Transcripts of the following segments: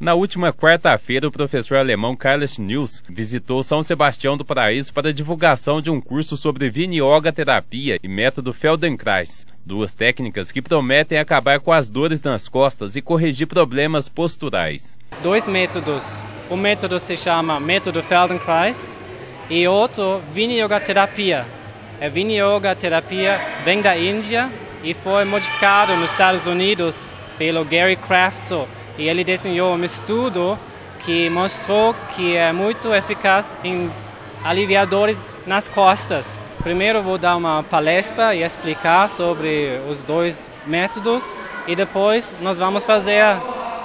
Na última quarta-feira, o professor alemão Carlos News visitou São Sebastião do Paraíso para divulgação de um curso sobre vinioga terapia e método Feldenkrais, duas técnicas que prometem acabar com as dores nas costas e corrigir problemas posturais. Dois métodos. Um método se chama método Feldenkrais e outro vinioga terapia. A vinioga terapia vem da Índia e foi modificado nos Estados Unidos pelo Gary Kraftso e ele desenhou um estudo que mostrou que é muito eficaz em aliviadores nas costas. Primeiro vou dar uma palestra e explicar sobre os dois métodos e depois nós vamos fazer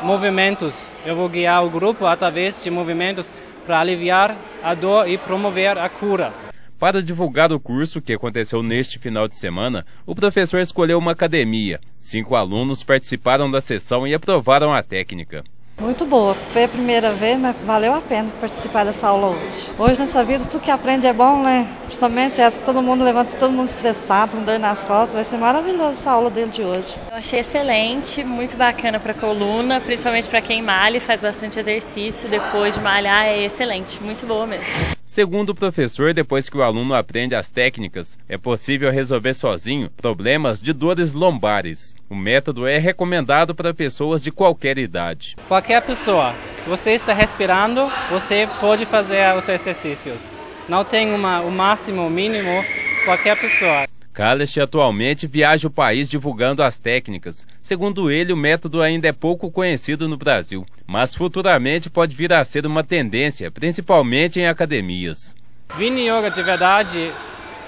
movimentos. Eu vou guiar o grupo através de movimentos para aliviar a dor e promover a cura. Para divulgar o curso, que aconteceu neste final de semana, o professor escolheu uma academia. Cinco alunos participaram da sessão e aprovaram a técnica. Muito boa. Foi a primeira vez, mas valeu a pena participar dessa aula hoje. Hoje nessa vida tudo que aprende é bom, né? Principalmente essa, todo mundo levanta, todo mundo estressado, com dor nas costas. Vai ser maravilhoso essa aula dele de hoje. Eu achei excelente, muito bacana para a coluna, principalmente para quem malha e faz bastante exercício depois de malhar. É excelente, muito boa mesmo. Segundo o professor, depois que o aluno aprende as técnicas, é possível resolver sozinho problemas de dores lombares. O método é recomendado para pessoas de qualquer idade. Qualquer pessoa, se você está respirando, você pode fazer os exercícios. Não tem uma, o máximo, o mínimo, qualquer pessoa. Kalesh atualmente viaja o país divulgando as técnicas. Segundo ele, o método ainda é pouco conhecido no Brasil, mas futuramente pode vir a ser uma tendência, principalmente em academias. Vini Yoga de verdade,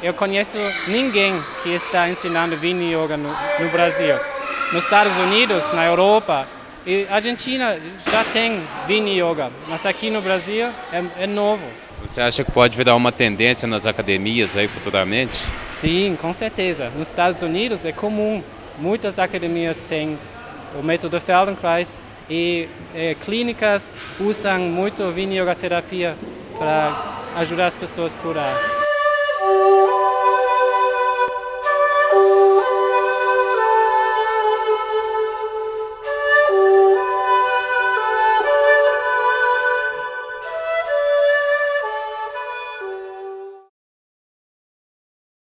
eu conheço ninguém que está ensinando Vini Yoga no, no Brasil. Nos Estados Unidos, na Europa, e Argentina já tem Vini Yoga, mas aqui no Brasil é, é novo. Você acha que pode virar uma tendência nas academias aí futuramente? Sim, com certeza. Nos Estados Unidos é comum. Muitas academias têm o método Feldenkrais e é, clínicas usam muito viniogaterapia para ajudar as pessoas a curar.